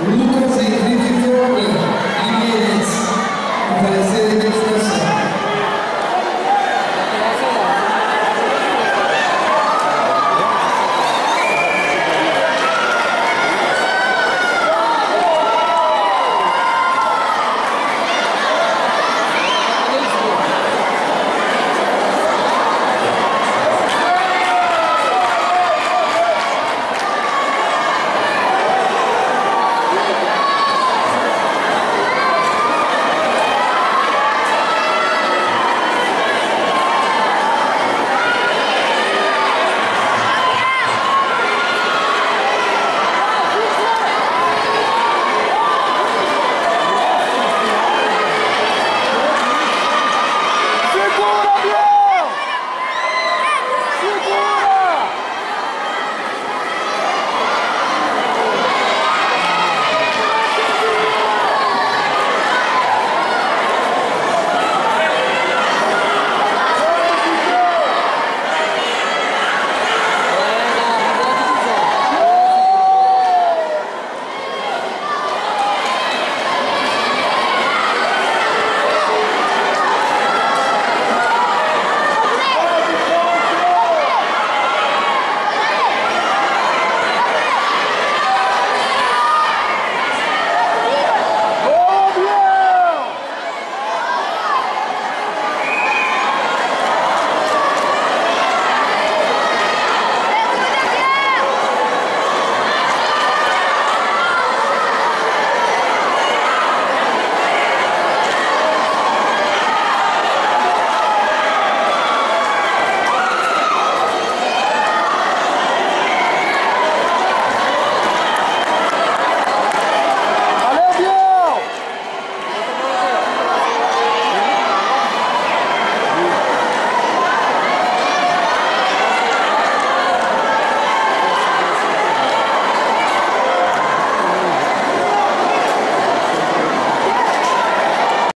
Lucas Henrique Ferreira, Imeres,